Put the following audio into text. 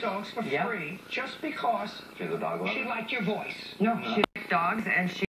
dogs for yep. free just because she liked your voice. No, she uh-huh. liked dogs and she